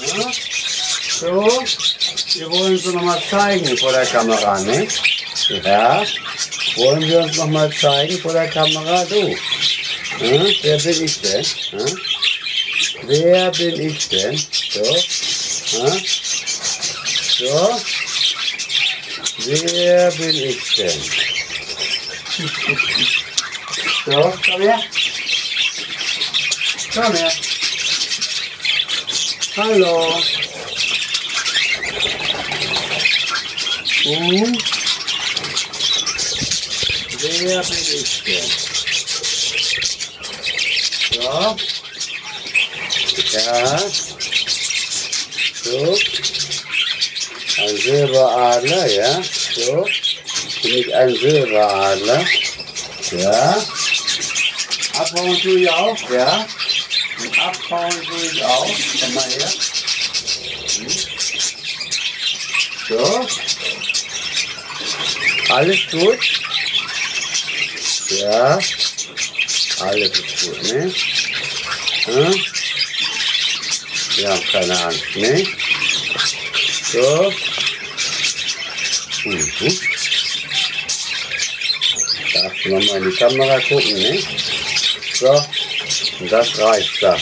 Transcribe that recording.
So, wir wollen uns noch mal zeigen vor der Kamera, ne? Ja, wollen wir uns noch mal zeigen vor der Kamera? Du, ja? wer bin ich denn? Ja? Wer bin ich denn? So, ja? so, wer bin ich denn? So, komm her. Komm her. Hallo. Und wer bin ich denn? Ja. So. Ein Silberadler, ja. So. Bin ich ein Silberadler. Ja. Abhauen tue ich auch, ja. Abhauen tue ich auch. Komm mal her. So. Alles gut? Ja. Alles ist gut, ne? Hm? Wir haben keine Angst, ne? So. Mhm. Darfst du nochmal in die Kamera gucken, ne? So. Und das reicht da?